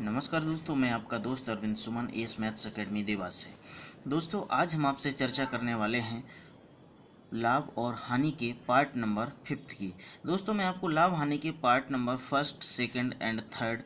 नमस्कार दोस्तों, मैं आपका दोस्त Arvind Suman, S maths academy Dewas से। दोस्तों, आज हम आपसे चर्चा करने वाले हैं लाभ और हानि के पार्ट नंबर फिफ्थ की। दोस्तों, मैं आपको लाभ हानि के part number first, second and third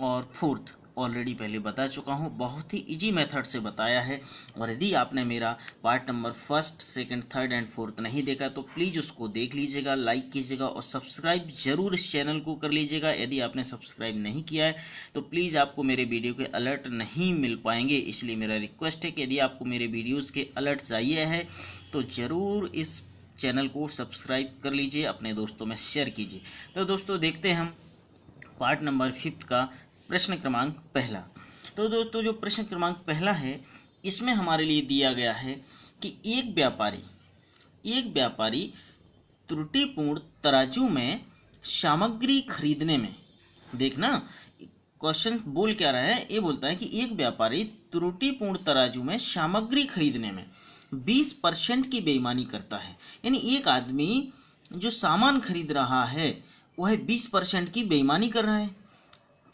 और फोर्थ ऑलरेडी पहले बता चुका हूँ। बहुत ही इजी मेथड से बताया है। और यदि आपने मेरा part number first second third and fourth नहीं देखा तो प्लीज़ उसको देख लीजिएगा लाइक कीजिएगा और सब्सक्राइब ज़रूर इस चैनल को कर लीजिएगा। यदि आपने सब्सक्राइब नहीं किया है तो प्लीज़ आपको मेरे वीडियो के अलर्ट नहीं मिल पाएँगे। इसलिए मेरा रिक्वेस्ट है कि यदि आपको मेरे वीडियोज़ के अलर्ट चाहिए है तो ज़रूर इस चैनल को सब्सक्राइब कर लीजिए, अपने दोस्तों में शेयर कीजिए। तो दोस्तों देखते हैं हम पार्ट नंबर फिफ्थ का प्रश्न क्रमांक पहला। तो दोस्तों, जो प्रश्न क्रमांक पहला है, इसमें हमारे लिए दिया गया है कि एक व्यापारी एक व्यापारी त्रुटिपूर्ण तराजू में सामग्री खरीदने में, देखना क्वेश्चन बोल क्या रहा है? ये बोलता है कि एक व्यापारी त्रुटिपूर्ण तराजू में सामग्री खरीदने में 20 परसेंट की बेईमानी करता है। यानी एक आदमी जो सामान खरीद रहा है, वह 20 परसेंट की बेईमानी कर रहा है।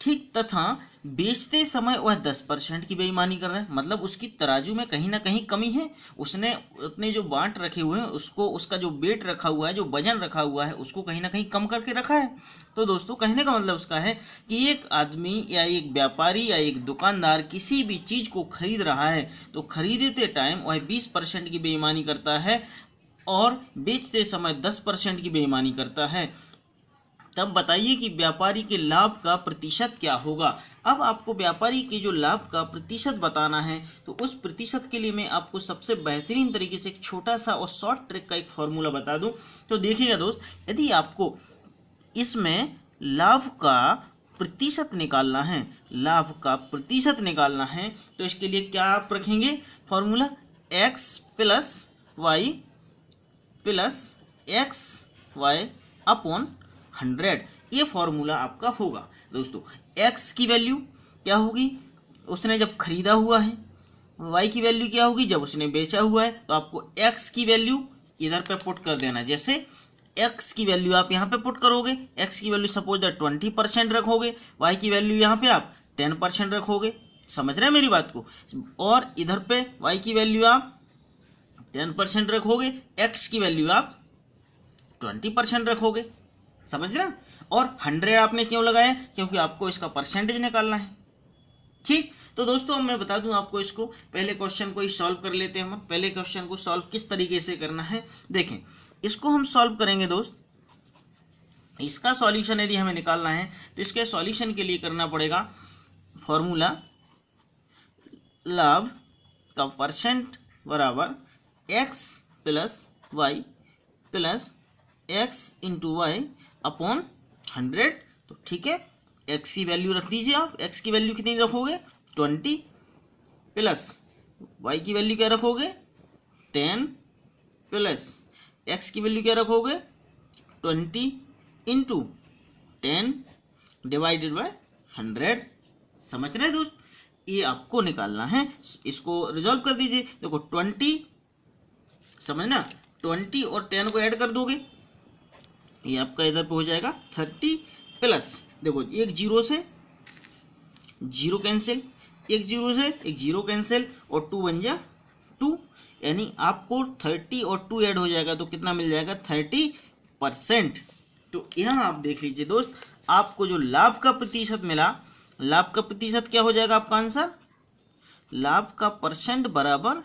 ठीक तथा बेचते समय वह दस परसेंट की बेईमानी कर रहा है। मतलब उसकी तराजू में कहीं ना कहीं कमी है। उसने अपने जो बांट रखे हुए हैं, उसको, उसका जो वेट रखा हुआ है, जो वज़न रखा हुआ है, उसको कहीं ना कहीं कम करके रखा है। तो दोस्तों, कहने का मतलब उसका है कि एक आदमी या एक व्यापारी या एक दुकानदार किसी भी चीज़ को खरीद रहा है तो खरीदते टाइम वह बीस परसेंट की बेईमानी करता है और बेचते समय दस परसेंट की बेईमानी करता है। तब बताइए कि व्यापारी के लाभ का प्रतिशत क्या होगा। अब आपको व्यापारी के जो लाभ का प्रतिशत बताना है तो उस प्रतिशत के लिए मैं आपको सबसे बेहतरीन तरीके से एक छोटा सा और शॉर्ट ट्रिक का एक फॉर्मूला बता दूँ। तो देखिएगा दोस्त, यदि आपको इसमें लाभ का प्रतिशत निकालना है, लाभ का प्रतिशत निकालना है तो इसके लिए क्या आप रखेंगे? Formula X plus Y plus X Y upon hundred. ये फॉर्मूला आपका होगा। दोस्तों एक्स की वैल्यू क्या होगी? उसने जब खरीदा हुआ है वाई की वैल्यू क्या होगी? जब उसने बेचा हुआ है तो आपको एक्स की वैल्यू इधर पे पुट कर देना। जैसे एक्स की वैल्यू आप यहाँ पे पुट करोगे एक्स की value suppose that twenty percent रखोगे वाई की वैल्यू यहाँ पे आप टेन परसेंट रखोगे। समझ रहे हैं मेरी बात को? और इधर पे वाई की वैल्यू आप टेन परसेंट रखोगे एक्स की वैल्यू आप ट्वेंटी परसेंट रखोगे। समझ रहे और हंड्रेड आपने क्यों लगाया? क्योंकि आपको इसका परसेंटेज निकालना है। ठीक? तो दोस्तों अब मैं बता दूँ आपको इसको। पहले क्वेश्चन को ही सॉल्व कर लेते हैं हम। पहले क्वेश्चन को सॉल्व किस तरीके से करना है? देखें, इसको हम सॉल्व करेंगे दोस्त। इसका सॉल्यूशन यदि हमें निकालना है तो इसके सॉल्यूशन के लिए करना पड़ेगा फॉर्मूला लाभ का परसेंट बराबर X plus Y plus X into Y upon hundred तो ठीक है एक्स की वैल्यू रख दीजिए आप। एक्स की वैल्यू कितनी रखोगे? ट्वेंटी प्लस वाई की वैल्यू क्या रखोगे? टेन प्लस एक्स की वैल्यू क्या रखोगे? Twenty into ten divided by hundred समझ रहे दोस्त? ये आपको निकालना है। इसको रिजॉल्व कर दीजिए। देखो ट्वेंटी समझना? ट्वेंटी और टेन को ऐड कर दोगे। ये आपका इधर पे हो जाएगा थर्टी प्लस। देखो, एक ज़ीरो से ज़ीरो कैंसिल, एक ज़ीरो से एक ज़ीरो कैंसिल और टू बन जा टू। यानी आपको थर्टी और टू ऐड हो जाएगा तो कितना मिल जाएगा? Thirty percent. तो यहाँ आप देख लीजिए दोस्त, आपको जो लाभ का प्रतिशत मिला, लाभ का प्रतिशत क्या हो जाएगा आपका आंसर? लाभ का परसेंट बराबर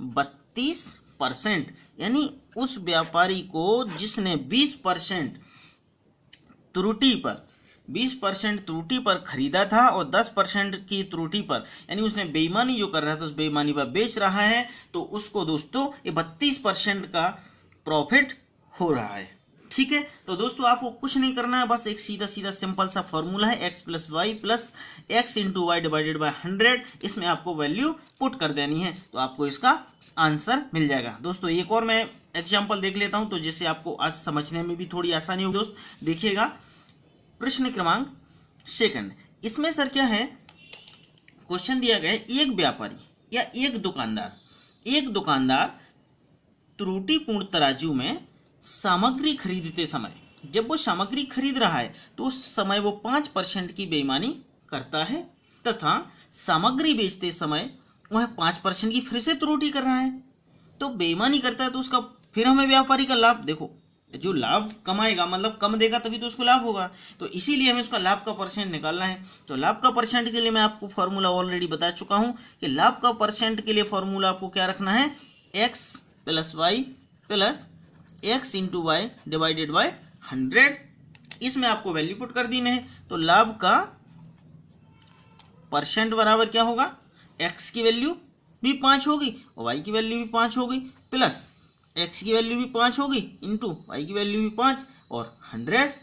बत्तीस परसेंट, यानी उस व्यापारी को जिसने 20 परसेंट त्रुटि पर 20 परसेंट त्रुटि पर खरीदा था और 10 परसेंट की त्रुटि पर, यानी उसने बेईमानी जो कर रहा था, उस बेईमानी पर बेच रहा है तो उसको दोस्तों ये बत्तीस परसेंट का प्रॉफिट हो रहा है। ठीक है? तो दोस्तों, आपको कुछ नहीं करना है, बस एक सीधा सीधा सिंपल सा फॉर्मूला है X plus Y plus X into Y divided by hundred इसमें आपको वैल्यू पुट कर देनी है। तो आपको इसका आंसर मिल जाएगा। दोस्तों, एक और मैं एग्ज़ाम्पल देख लेता हूँ तो जिससे आपको आज समझने में भी थोड़ी आसानी होगी। दोस्त, देखिएगा, प्रश्न क्रमांक सेकंड इसमें सर क्या है? क्वेश्चन दिया गया है, एक व्यापारी या एक दुकानदार। एक दुकानदार त्रुटिपूर्ण तराजू में सामग्री खरीदते समय, जब वो सामग्री खरीद रहा है तो उस समय वो पाँच परसेंट की बेईमानी करता है, तथा सामग्री बेचते समय वह पाँच परसेंट की फिर से त्रुटि कर रहा है। तो बेईमानी करता है तो उसका फिर हमें व्यापारी का लाभ, देखो, जो लाभ कमाएगा मतलब कम देगा तभी तो उसको लाभ होगा। तो इसीलिए हमें उसका लाभ का परसेंट निकालना है। तो लाभ का परसेंट के लिए मैं आपको फॉर्मूला ऑलरेडी बता चुका हूँ कि लाभ का परसेंट के लिए फॉर्मूला आपको क्या रखना है? X plus Y plus X into Y divided by hundred इसमें आपको वैल्यू पुट कर देने हैं। तो लाभ का परसेंट बराबर क्या होगा? एक्स की वैल्यू भी पाँच होगी और वाई की वैल्यू भी पाँच होगी। प्लस एक्स की वैल्यू भी पाँच होगी इंटू वाई की वैल्यू भी पाँच और हंड्रेड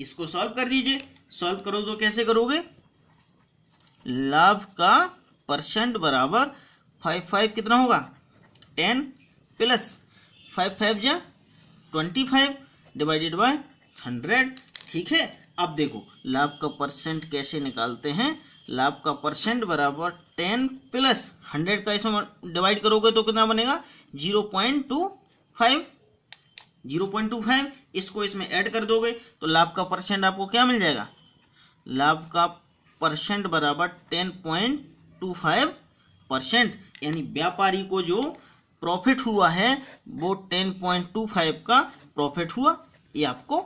इसको सॉल्व कर दीजिए। सॉल्व करो तो कैसे करोगे? लाभ का परसेंट बराबर फाइव फाइव कितना होगा? टेन प्लस फाइव फाइव जा twenty five divided by hundred ठीक है? अब देखो, लाभ का परसेंट कैसे निकालते हैं? लाभ का परसेंट बराबर टेन प्लस हंड्रेड का इसमें डिवाइड करोगे तो कितना बनेगा? Zero point two five zero point two five इसको इसमें ऐड कर दोगे तो लाभ का परसेंट आपको क्या मिल जाएगा? लाभ का परसेंट बराबर ten point two five percent यानी व्यापारी को जो प्रॉफिट हुआ है, वो टेन पॉइंट टू फाइव का प्रॉफिट हुआ, ये आपको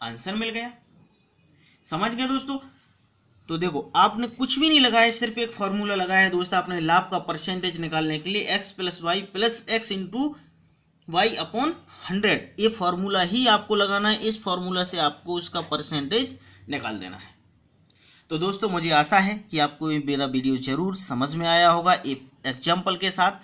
आंसर मिल गया। समझ गए दोस्तों? तो देखो, आपने कुछ भी नहीं लगाया, सिर्फ़ एक फॉर्मूला लगाया है दोस्त, आपने लाभ का परसेंटेज निकालने के लिए X plus Y plus X into Y upon hundred ये फॉर्मूला ही आपको लगाना है, इस फॉर्मूला से आपको उसका परसेंटेज निकाल देना है। तो दोस्तों, मुझे आशा है कि आपको मेरा वीडियो ज़रूर समझ में आया होगा, एक एग्ज़ाम्पल के साथ।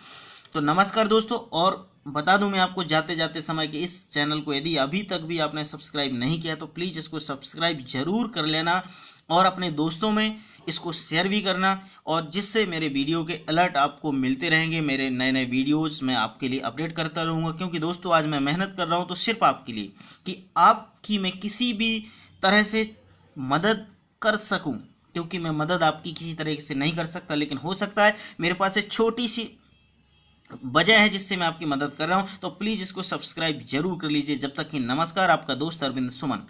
तो नमस्कार दोस्तों, और बता दूँ मैं आपको जाते जाते समय कि इस चैनल को यदि अभी तक भी आपने सब्सक्राइब नहीं किया तो प्लीज़ इसको सब्सक्राइब ज़रूर कर लेना और अपने दोस्तों में इसको शेयर भी करना और जिससे मेरे वीडियो के अलर्ट आपको मिलते रहेंगे, मेरे नए नए वीडियोस मैं आपके लिए अपडेट करता रहूँगा। क्योंकि दोस्तों, आज मैं मेहनत कर रहा हूँ तो सिर्फ़ आपके लिए कि आपकी मैं किसी भी तरह से मदद कर सकूँ। क्योंकि मैं मदद आपकी किसी तरह से नहीं कर सकता, लेकिन हो सकता है मेरे पास एक छोटी सी वजह है जिससे मैं आपकी मदद कर रहा हूँ। तो प्लीज़ इसको सब्सक्राइब ज़रूर कर लीजिए। जब तक कि नमस्कार, आपका दोस्त अरविंद सुमन।